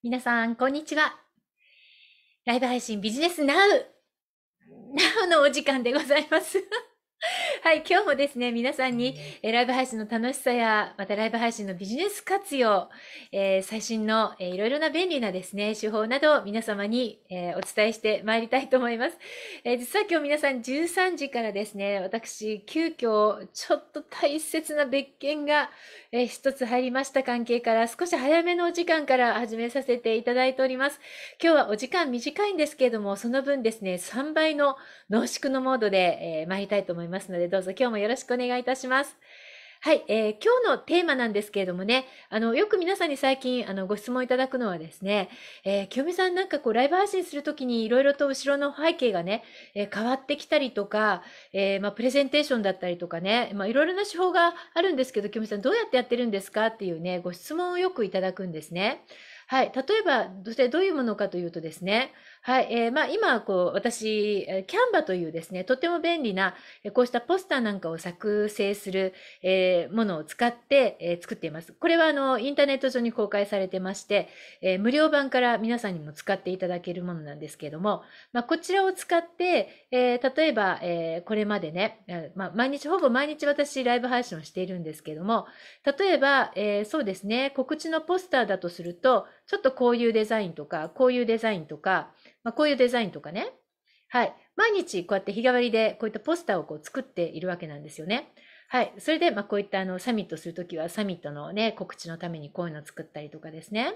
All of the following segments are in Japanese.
皆さん、こんにちは。ライブ配信ビジネスナウナウのお時間でございます。はい、今日もですね、皆さんに、えライブ配信の楽しさや、またライブ配信のビジネス活用、えー、最新の、えー、いろいろな便利なですね、手法など皆様に、えー、お伝えしてまいりたいと思います。え実は今日皆さん13時からですね、私、急遽、ちょっと大切な別件が、え一つ入りました関係から少し早めのお時間から始めさせていただいております。今日はお時間短いんですけれども、その分ですね、3倍の濃縮のモードで、え参りたいと思いますので、どうぞ今日もよろしくお願いいたします。はい、えー、今日のテーマなんですけれどもね、あの、よく皆さんに最近、あの、ご質問いただくのはですね、えー、清美さんなんかこう、ライブ配信するときにいろいろと後ろの背景がね、えー、変わってきたりとか、えー、まあ、プレゼンテーションだったりとかね、まあ、いろいろな手法があるんですけど、清美さんどうやってやってるんですかっていうね、ご質問をよくいただくんですね。はい。例えば、どういうものかというとですね、はい。えー、まあ、今、こう、私、キャンバというですね、とても便利な、こうしたポスターなんかを作成する、えー、ものを使って、えー、作っています。これは、あの、インターネット上に公開されてまして、えー、無料版から皆さんにも使っていただけるものなんですけれども、まあ、こちらを使って、えー、例えば、えー、これまでね、まあ、毎日、ほぼ毎日私、ライブ配信をしているんですけれども、例えば、えー、そうですね、告知のポスターだとすると、ちょっとこういうデザインとか、こういうデザインとか、まあ、こういうデザインとかね。はい。毎日こうやって日替わりでこういったポスターをこう作っているわけなんですよね。はい。それで、まあ、こういったあのサミットするときはサミットのね、告知のためにこういうのを作ったりとかですね。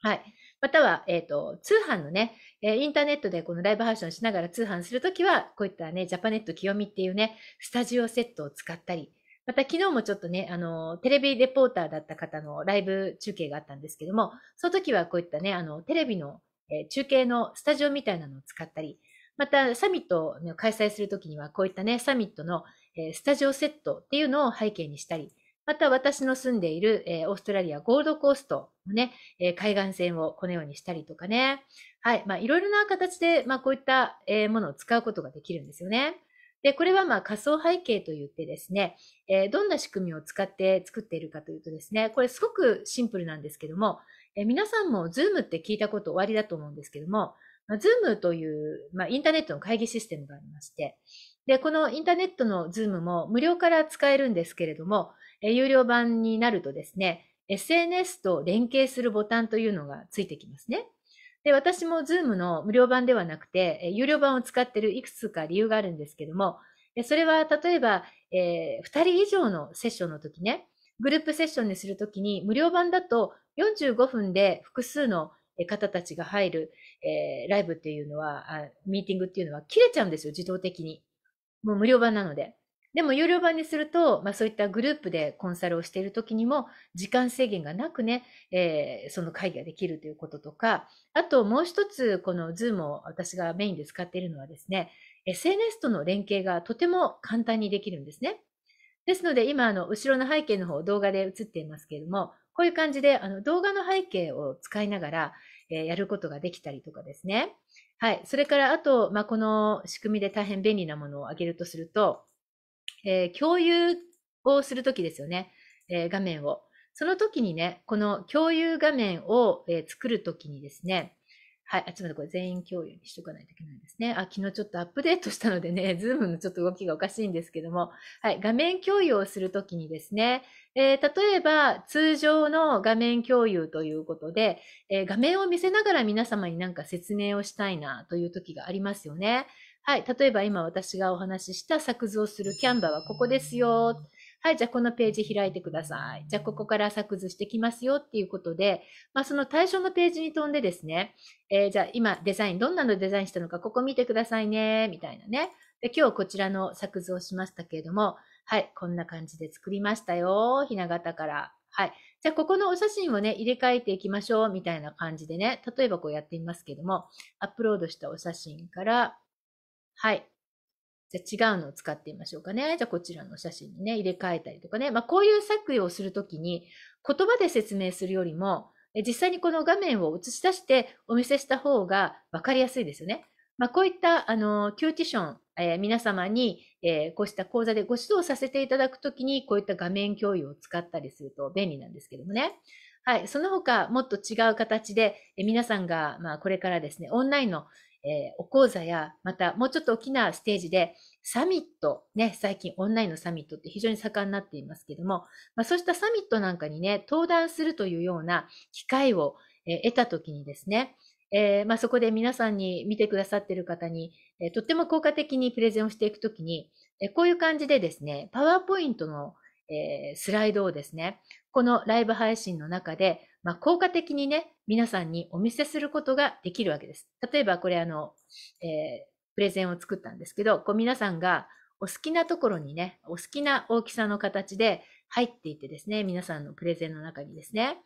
はい。または、えっ、ー、と、通販のね、えー、インターネットでこのライブ配信をしながら通販するときは、こういったね、ジャパネット清美っていうね、スタジオセットを使ったり、また昨日もちょっとね、あの、テレビレポーターだった方のライブ中継があったんですけども、その時はこういったね、あの、テレビのえ中継のスタジオみたいなのを使ったり、またサミットを開催するときにはこういったね、サミットのえスタジオセットっていうのを背景にしたり、また私の住んでいるえオーストラリアゴールドコーストのね、え海岸線をこのようにしたりとかね。はい。まあ、いろいろな形で、まあ、こういったえものを使うことができるんですよね。で、これはまあ仮想背景といってですね、えどんな仕組みを使って作っているかというとですね、これすごくシンプルなんですけども、え皆さんも Zoom って聞いたことおありだと思うんですけども、まあ、Zoom という、まあ、インターネットの会議システムがありまして、で、このインターネットの Zoom も無料から使えるんですけれども、え有料版になるとですね、SNS と連携するボタンというのがついてきますね。で、私も Zoom の無料版ではなくて、有料版を使っているいくつか理由があるんですけども、それは例えば、えー、2人以上のセッションの時ね、グループセッションにするときに、無料版だと45分で複数の方たちが入る、えー、ライブっていうのはミーティングっていうのは切れちゃうんですよ、自動的に。もう無料版なので。でも有料版にすると、まあ、そういったグループでコンサルをしているときにも時間制限がなくね、えー、その会議ができるということとか、あともう一つ、この Zoom を私がメインで使っているのはですね、SNS との連携がとても簡単にできるんですね。ですので、今、あの、後ろの背景の方、動画で映っていますけれども、こういう感じで、あの、動画の背景を使いながら、えー、やることができたりとかですね。はい。それから、あと、まあ、この仕組みで大変便利なものを挙げるとすると、えー、共有をするときですよね。えー、画面を。その時にね、この共有画面を、え作るときにですね、はい。あ、ちょっとこれ全員共有にしとかないといけないですね。あ、昨日ちょっとアップデートしたのでね、ズームのちょっと動きがおかしいんですけども、はい。画面共有をするときにですね、えー、例えば通常の画面共有ということで、えー、画面を見せながら皆様になんか説明をしたいなという時がありますよね。はい。例えば今私がお話しした作図をするキャンバはここですよ。はい、じゃあこのページ開いてください。じゃあここから作図してきますよっていうことで、まあ、その対象のページに飛んでですね、えー、じゃあ今デザイン、どんなのデザインしたのか、ここ見てくださいね、みたいなね。で今日こちらの作図をしましたけれども、はい、こんな感じで作りましたよ。ひな形から。はい。じゃあ、ここのお写真をね、入れ替えていきましょう、みたいな感じでね、例えばこうやってみますけども、アップロードしたお写真から、はい、じゃあ違うのを使ってみましょうかね。じゃあこちらの写真にね、入れ替えたりとかね。まあこういう作業をするときに言葉で説明するよりも、実際にこの画面を映し出してお見せした方が分かりやすいですよね。まあこういったあのキューティション、えー、皆様に、えー、こうした講座でご指導させていただくときにこういった画面共有を使ったりすると便利なんですけどもね。はい。その他、もっと違う形で、え皆さんが、まあ、これからですね、オンラインの、えー、お講座や、また、もうちょっと大きなステージで、サミット、ね、最近オンラインのサミットって非常に盛んになっていますけども、まあ、そうしたサミットなんかにね、登壇するというような機会を、えー、得たときにですね、えー、まあ、そこで皆さんに見てくださっている方に、えー、とっても効果的にプレゼンをしていくときに、えー、こういう感じでですね、パワーポイントの、えスライドをですね、このライブ配信の中で、まあ、効果的にね、皆さんにお見せすることができるわけです。例えばこれあの、えプレゼンを作ったんですけど、こう皆さんがお好きなところにね、お好きな大きさの形で入っていてですね、皆さんのプレゼンの中にですね、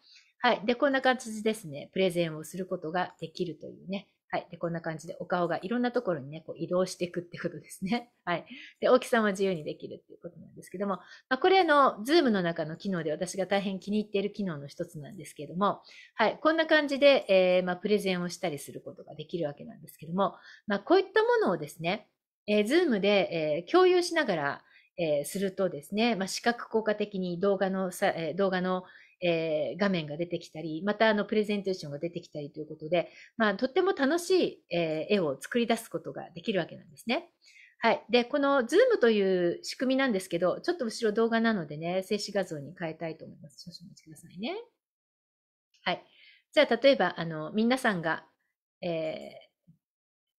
はい。で、こんな感じですね、プレゼンをすることができるというね。はい。で、こんな感じでお顔がいろんなところにね、こう移動していくってことですね。はい。で、大きさも自由にできるっていうことなんですけども、まあ、これあの、 Zoom の中の機能で私が大変気に入っている機能の一つなんですけども、はい。こんな感じで、えー、まあ、プレゼンをしたりすることができるわけなんですけども、まあ、こういったものをですね、えー、 Zoom で、えー、共有しながら、えー、するとですね、まあ、視覚効果的に動画のさ、えー、動画のえー、画面が出てきたり、またあのプレゼンテーションが出てきたりということで、まあ、とっても楽しい、えー、絵を作り出すことができるわけなんですね。はい。で、この Zoom という仕組みなんですけど、ちょっと後ろ動画なのでね、静止画像に変えたいと思います。少々お待ちくださいね。はい。じゃあ、例えば、あの、皆さんが、え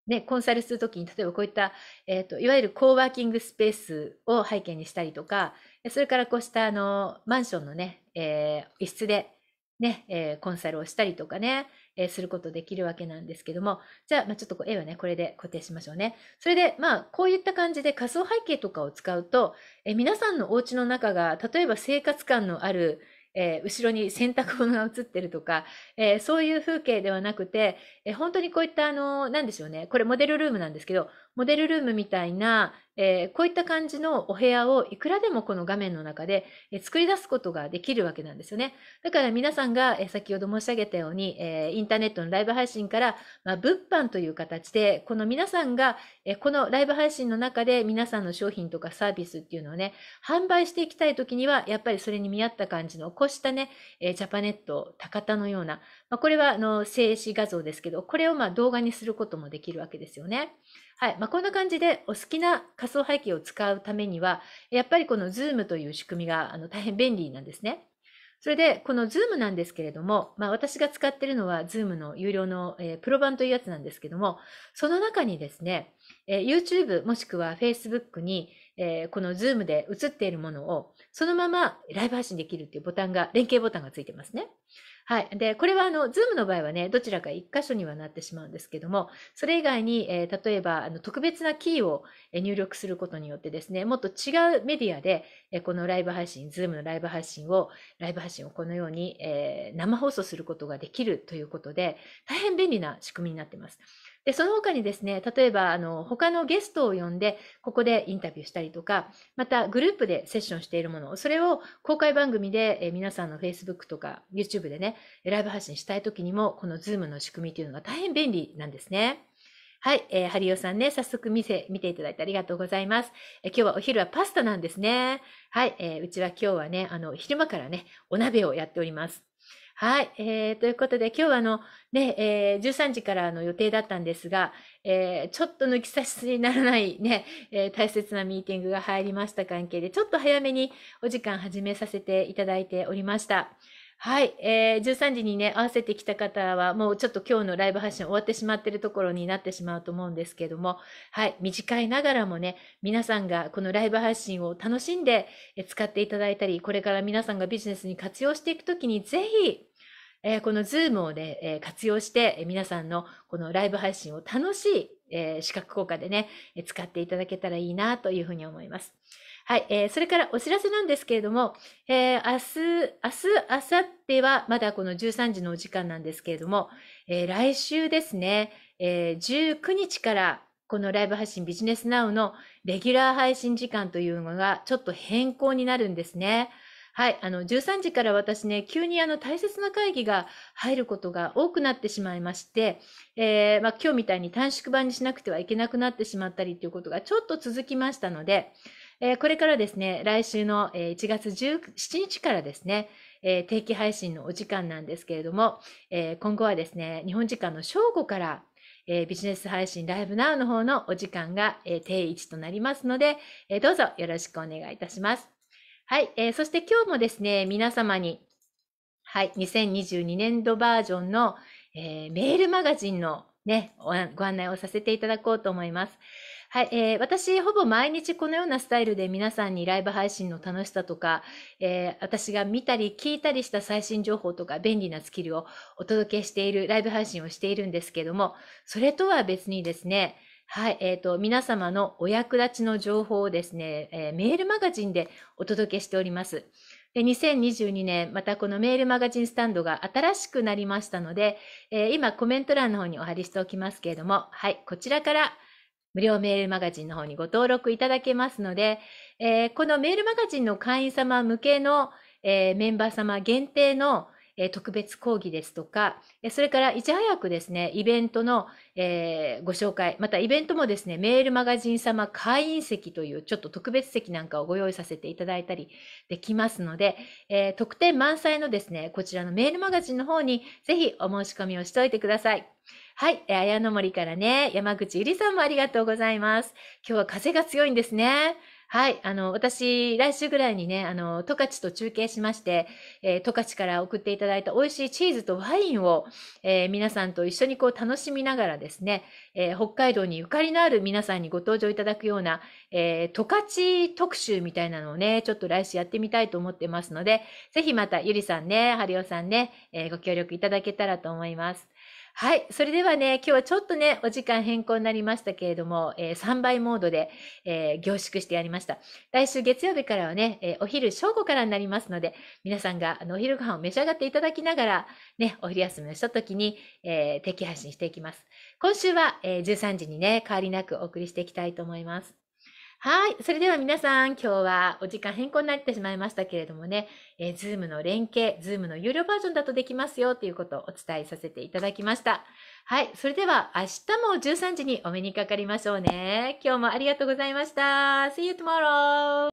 ー、ね、コンサルするときに、例えばこういった、えっ、ー、と、いわゆるコーワーキングスペースを背景にしたりとか、それからこうしたあの、マンションのね、えー、一室でね、えー、コンサルをしたりとかね、えー、することできるわけなんですけども、じゃあ、まあ、ちょっとこう絵はね、これで固定しましょうね。それで、まあ、こういった感じで仮想背景とかを使うと、え皆さんのお家の中が、例えば生活感のある、えー、後ろに洗濯物が映ってるとか、えー、そういう風景ではなくて、えー、本当にこういったあの、なんでしょうね。これモデルルームなんですけど、モデルルームみたいな、えー、こういった感じのお部屋をいくらでもこの画面の中で、えー、作り出すことができるわけなんですよね。だから皆さんが、えー、先ほど申し上げたように、えインターネットのライブ配信から、まあ、物販という形で、この皆さんが、えこのライブ配信の中で皆さんの商品とかサービスっていうのをね、販売していきたいときには、やっぱりそれに見合った感じの、こうしたね、えジャパネット、高田のような、まあ、これはあの静止画像ですけど、これをま動画にすることもできるわけですよね。はい。まあ、こんな感じでお好きな仮想背景を使うためには、やっぱりこの Zoom という仕組みがあの大変便利なんですね。それで、この Zoom なんですけれども、まあ、私が使っているのは Zoom の有料の、えー、プロ版というやつなんですけども、その中にですね、えー、YouTube もしくは Facebook に、えー、この Zoom で映っているものをそのままライブ配信できるっていうボタンが、連携ボタンがついてますね。はい。で、これはあの、ズームの場合はね、どちらか一箇所にはなってしまうんですけども、それ以外に、えー、例えば、あの、特別なキーを入力することによってですね、もっと違うメディアで、えー、このライブ配信、 Zoom のライブ配信を、ライブ配信をこのように、えー、生放送することができるということで、大変便利な仕組みになっています。で、その他にですね、例えば、あの、他のゲストを呼んで、ここでインタビューしたりとか、またグループでセッションしているもの、それを公開番組で、え皆さんの Facebook とか YouTube でね、ライブ配信したいときにも、この Zoom の仕組みというのが大変便利なんですね。はい、えー、ハリオさんね、早速見せ、見ていただいてありがとうございます。えー、今日はお昼はパスタなんですね。はい、えー、うちは今日はね、あの、昼間からね、お鍋をやっております。はい。えー、ということで、今日はあの、ね、えー、13時からの予定だったんですが、えー、ちょっと抜き差しにならないね、えー、大切なミーティングが入りました関係で、ちょっと早めにお時間始めさせていただいておりました。はい、えー、13時にね、合わせてきた方は、もうちょっと今日のライブ配信終わってしまっているところになってしまうと思うんですけども、はい、短いながらもね、皆さんがこのライブ配信を楽しんで使っていただいたり、これから皆さんがビジネスに活用していくときに、ぜひ、えー、この Zoom をね、えー、活用して、皆さんのこのライブ配信を楽しい、えー、視覚効果でね、使っていただけたらいいなというふうに思います。はい、えー、それからお知らせなんですけれども、えー、明日、明日、明後日はまだこの13時のお時間なんですけれども、えー、来週ですね、えー、19日からこのライブ配信ビジネスナウのレギュラー配信時間というのがちょっと変更になるんですね。はい。あの、13時から私ね、急にあの、大切な会議が入ることが多くなってしまいまして、えー、まあ、今日みたいに短縮版にしなくてはいけなくなってしまったりということがちょっと続きましたので、えー、これからですね、来週の1月17日からですね、えー、定期配信のお時間なんですけれども、えー、今後はですね、日本時間の正午から、えー、ビジネス配信ライブナウの方のお時間が、え定位置となりますので、えどうぞよろしくお願いいたします。はい、えそして今日もですね、皆様に、はい、2022年度バージョンの、えメールマガジンのね、ご案内をさせていただこうと思います。はい、えー、私、ほぼ毎日このようなスタイルで皆さんにライブ配信の楽しさとか、えー、私が見たり聞いたりした最新情報とか便利なスキルをお届けしているライブ配信をしているんですけども、それとは別にですね、はい、えっ、ー、と、皆様のお役立ちの情報をですね、えー、メールマガジンでお届けしております。で2022年、またこのメールマガジンスタンドが新しくなりましたので、えー、今コメント欄の方にお貼りしておきますけれども、はい、こちらから無料メールマガジンの方にご登録いただけますので、えー、このメールマガジンの会員様向けの、えー、メンバー様限定の、え、特別講義ですとか、それからいち早くですね、イベントの、え、ご紹介、またイベントもですね、メールマガジン様会員席というちょっと特別席なんかをご用意させていただいたりできますので、えー、特典満載のですね、こちらのメールマガジンの方にぜひお申し込みをしておいてください。はい。綾の森からね、山口ゆりさんもありがとうございます。今日は風が強いんですね。はい。あの、私、来週ぐらいにね、あの、十勝と中継しまして、えー、十勝から送っていただいた美味しいチーズとワインを、えー、皆さんと一緒にこう楽しみながらですね、えー、北海道にゆかりのある皆さんにご登場いただくような、えー、十勝特集みたいなのをね、ちょっと来週やってみたいと思ってますので、ぜひまたゆりさんね、はりおさんね、えー、ご協力いただけたらと思います。はい。それではね、今日はちょっとね、お時間変更になりましたけれども、えー、3倍モードで、えー、凝縮してやりました。来週月曜日からはね、えー、お昼正午からになりますので、皆さんがあのお昼ご飯を召し上がっていただきながら、ね、お昼休みのした時に、えー、定期配信していきます。今週は、えー、13時にね、変わりなくお送りしていきたいと思います。はい。それでは皆さん、今日はお時間変更になってしまいましたけれどもね、えー、Zoom の連携、ズームの有料バージョンだとできますよということをお伝えさせていただきました。はい。それでは明日も13時にお目にかかりましょうね。今日もありがとうございました。See you tomorrow!